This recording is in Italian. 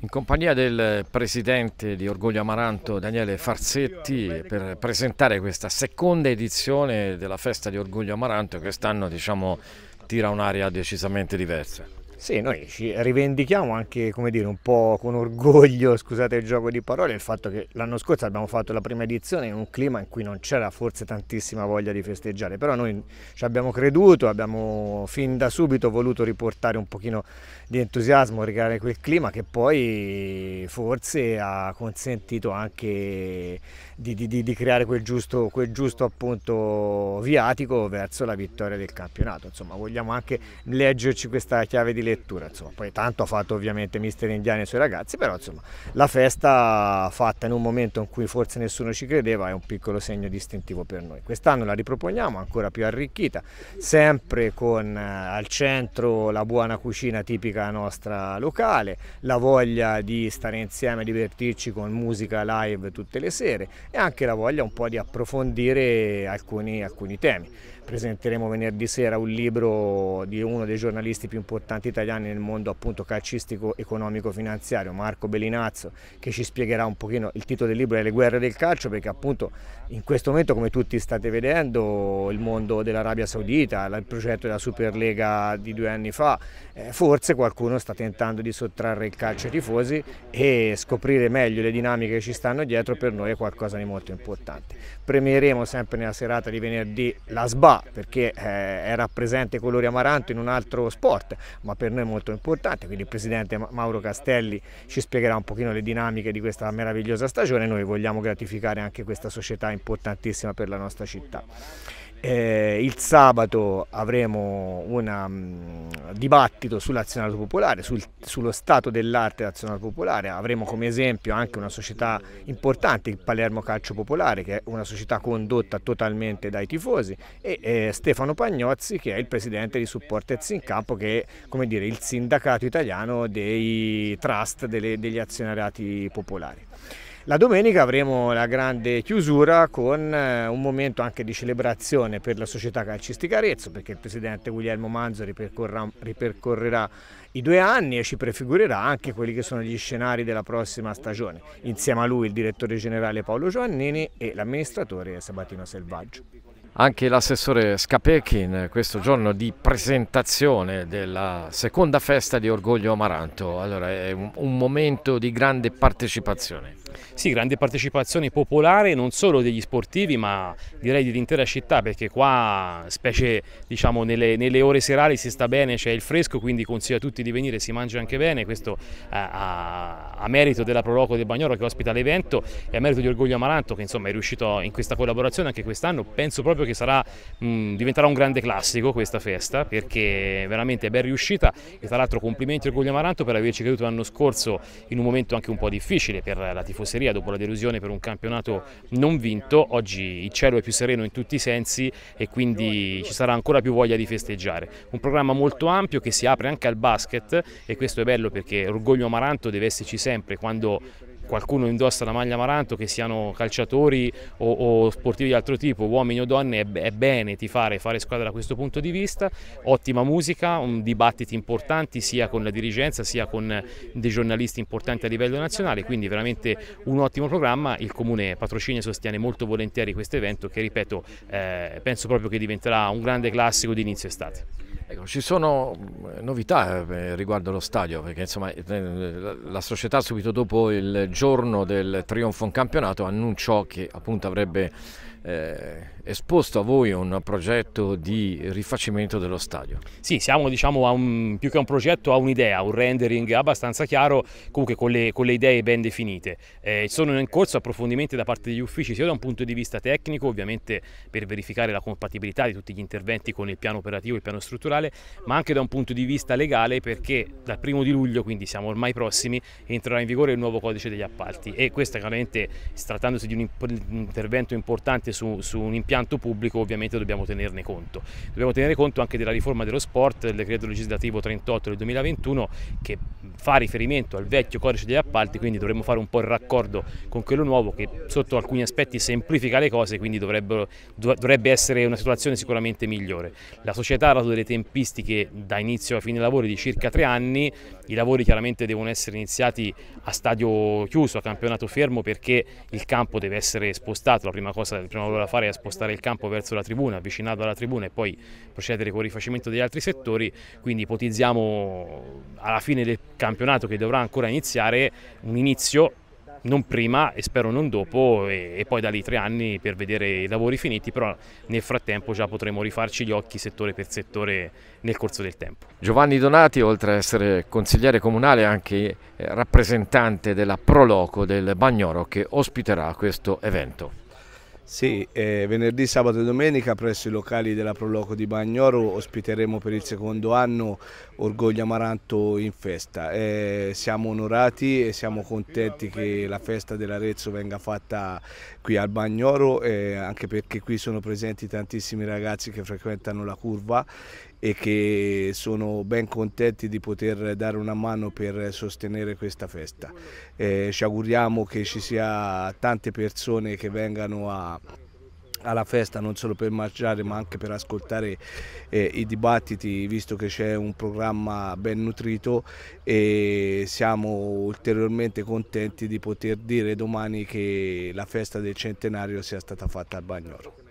In compagnia del presidente di Orgoglio Amaranto Daniele Farsetti per presentare questa seconda edizione della festa di Orgoglio Amaranto che quest'anno diciamo, tira un'aria decisamente diversa. Sì, noi ci rivendichiamo anche, come dire, un po' con orgoglio, scusate il gioco di parole, il fatto che l'anno scorso abbiamo fatto la prima edizione in un clima in cui non c'era forse tantissima voglia di festeggiare, però noi ci abbiamo creduto, abbiamo fin da subito voluto riportare un pochino di entusiasmo, ricreare quel clima che poi forse ha consentito anche di, di, di creare quel giusto, quel giusto appunto viatico verso la vittoria del campionato. Insomma, vogliamo anche leggerci questa chiave di lettura. Insomma. Poi tanto ha fatto ovviamente Mister Indiani e i suoi ragazzi, però insomma, la festa fatta in un momento in cui forse nessuno ci credeva è un piccolo segno distintivo per noi. Quest'anno la riproponiamo ancora più arricchita, sempre con eh, al centro la buona cucina tipica nostra locale, la voglia di stare insieme, divertirci con musica live tutte le sere e anche la voglia un po' di approfondire alcuni, alcuni temi presenteremo venerdì sera un libro di uno dei giornalisti più importanti italiani nel mondo appunto calcistico economico finanziario. Marco Bellinazzo che ci spiegherà un pochino il titolo del libro è Le guerre del calcio perché appunto in questo momento come tutti state vedendo il mondo dell'Arabia Saudita il progetto della Superlega di due anni fa eh, forse qualcuno sta tentando di sottrarre il calcio ai tifosi e scoprire meglio le dinamiche che ci stanno dietro per noi è qualcosa di molto importante. Premieremo sempre nella serata di venerdì la SBA perché eh, era presente colori amaranto in un altro sport, ma per noi è molto importante, quindi il presidente Mauro Castelli ci spiegherà un pochino le dinamiche di questa meravigliosa stagione, noi vogliamo gratificare anche questa società importantissima per la nostra città. Eh, il sabato avremo un um, dibattito sull'azionario popolare, sul, sullo stato dell'arte dell'azionario popolare. Avremo come esempio anche una società importante, il Palermo Calcio Popolare, che è una società condotta totalmente dai tifosi, e eh, Stefano Pagnozzi, che è il presidente di Supporters in Campo, che è dire, il sindacato italiano dei trust delle, degli azionariati popolari. La domenica avremo la grande chiusura con eh, un momento anche di celebrazione per la società calcistica Arezzo perché il presidente Guglielmo Manzo ripercorrerà, i due anni e ci prefigurerà anche quelli che sono gli scenari della prossima stagione. Insieme a lui il direttore generale Paolo Giovannini e l'amministratore Sabatino Selvaggio. Anche l'assessore Scapecchi in questo giorno di presentazione della seconda festa di Orgoglio Amaranto, allora è un momento di grande partecipazione. Sì, grande partecipazione popolare non solo degli sportivi ma direi dell'intera città perché qua specie diciamo nelle, nelle, ore serali si sta bene, c'è il fresco quindi consiglio a tutti di venire, si mangia anche bene, questo a, a, a merito della Proloco del Bagnoro che ospita l'evento e a merito di Orgoglio Amaranto che insomma è riuscito in questa collaborazione anche quest'anno, penso proprio che sarà, mh, diventerà un grande classico questa festa perché veramente è ben riuscita. E tra l'altro complimenti Orgoglio Amaranto per averci creduto l'anno scorso in un momento anche un po' difficile per la tifoseria dopo la delusione per un campionato non vinto, oggi il cielo è più sereno in tutti i sensi e quindi ci sarà ancora più voglia di festeggiare. Un programma molto ampio che si apre anche al basket e questo è bello perché Orgoglio Amaranto deve esserci sempre quando qualcuno indossa la maglia Amaranto, che siano calciatori o, o sportivi di altro tipo, uomini o donne, è, è bene tifare fare squadra da questo punto di vista. Ottima musica, dibattiti importanti sia con la dirigenza sia con dei giornalisti importanti a livello nazionale, quindi veramente un ottimo programma. Il Comune patrocina e sostiene molto volentieri questo evento che, ripeto, eh, penso proprio che diventerà un grande classico di inizio estate. Ecco, ci sono eh, novità eh, riguardo lo stadio, perché insomma, eh, la società subito dopo il giorno del trionfo in campionato annunciò che appunto avrebbe eh, esposto a voi un progetto di rifacimento dello stadio. Sì, siamo diciamo a un, più che un progetto a un'idea, un rendering abbastanza chiaro, comunque con le, con le idee ben definite. Eh, sono in corso approfondimenti da parte degli uffici sia da un punto di vista tecnico, ovviamente per verificare la compatibilità di tutti gli interventi con il piano operativo e il piano strutturale, ma anche da un punto di vista legale perché dal primo di luglio, quindi siamo ormai prossimi, entrerà in vigore il nuovo codice degli appalti e questo chiaramente, trattandosi di un intervento importante su, su un impianto pubblico ovviamente dobbiamo tenerne conto. Dobbiamo tenere conto anche della riforma dello sport, del decreto legislativo 38 del 2021 che fa riferimento al vecchio codice degli appalti, quindi dovremmo fare un po' il raccordo con quello nuovo che sotto alcuni aspetti semplifica le cose, quindi dovrebbe essere una situazione sicuramente migliore. La società ha dato delle tempistiche da inizio a fine lavori di circa tre anni, i lavori chiaramente devono essere iniziati a stadio chiuso, a campionato fermo perché il campo deve essere spostato, la prima cosa, la prima cosa da fare è spostare il campo verso la tribuna, avvicinato alla tribuna e poi procedere con il rifacimento degli altri settori, quindi ipotizziamo alla fine del campionato che dovrà ancora iniziare un inizio non prima e spero non dopo e, e, poi da lì tre anni per vedere i lavori finiti, però nel frattempo già potremo rifarci gli occhi settore per settore nel corso del tempo. Giovanni Donati, oltre ad essere consigliere comunale, è anche eh, rappresentante della Proloco del Bagnoro che ospiterà questo evento. Sì, eh, venerdì, sabato e domenica presso i locali della Proloco di Bagnoro ospiteremo per il secondo anno Orgoglio Amaranto in festa. Eh, siamo onorati e siamo contenti che la festa dell'Arezzo venga fatta qui al Bagnoro, eh, anche perché qui sono presenti tantissimi ragazzi che frequentano la curva e che sono ben contenti di poter dare una mano per sostenere questa festa. Eh, ci auguriamo che ci sia tante persone che vengano a alla festa non solo per mangiare ma anche per ascoltare eh, i dibattiti visto che c'è un programma ben nutrito e siamo ulteriormente contenti di poter dire domani che la festa del centenario sia stata fatta al Bagnoro.